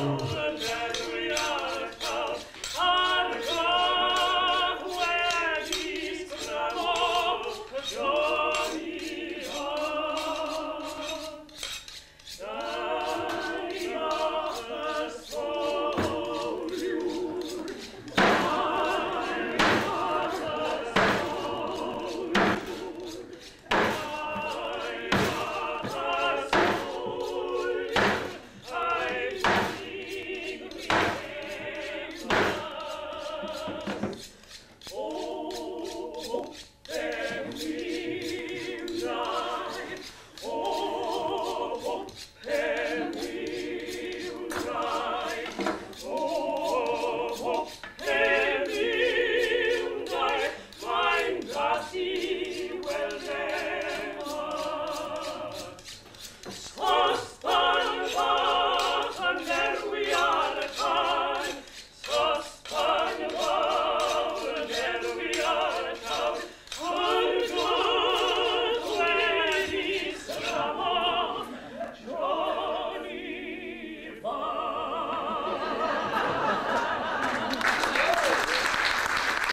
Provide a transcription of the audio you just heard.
Hallelujah. Thank you.